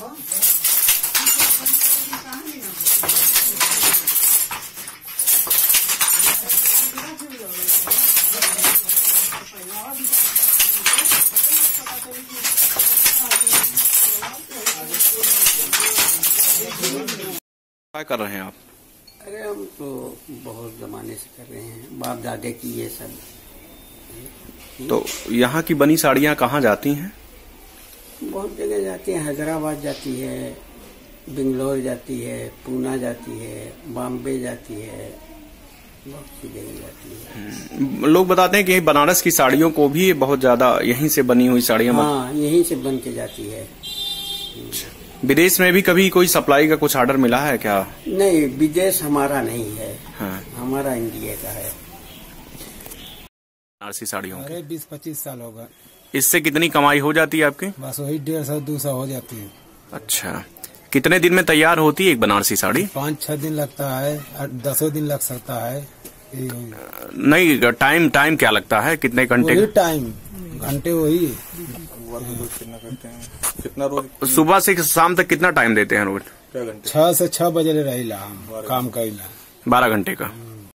क्या कर रहे हैं आप? अरे हम तो बहुत जमाने से कर रहे हैं। बाप दादे की ये सब। तो यहाँ की बनी साड़ियाँ कहाँ जाती हैं? बहुत जगह जाती है। हैदराबाद जाती है बेंगलोर जाती है पूना जाती है बॉम्बे जाती है बहुत सी जगह जाती है। लोग बताते हैं कि बनारस की साड़ियों को भी बहुत ज़्यादा यहीं से बनी हुई साड़ियाँ हाँ यहीं से बन के जाती है। विदेश में भी कभी कोई सप्लाई का कुछ ऑर्डर मिला है क्या? नहीं विदेश हमारा नहीं है। हाँ। हमारा इंडिया का है। बनारसी साड़ियों अरे बीस पच्चीस साल होगा इससे कितनी कमाई हो जाती है आपकी? बस वही डेढ़ सौ दो सौ हो जाती है। अच्छा। कितने दिन में तैयार होती है एक बनारसी साड़ी? पाँच छह दिन लगता है दसों दिन लग सकता है। नहीं टाइम टाइम क्या लगता है? कितने घंटे? टाइम घंटे वही। कितना रोज? सुबह से शाम तक कितना टाइम देते हैं रोज छह से छह बजे ले रही हम काम करेला। बारह घंटे का।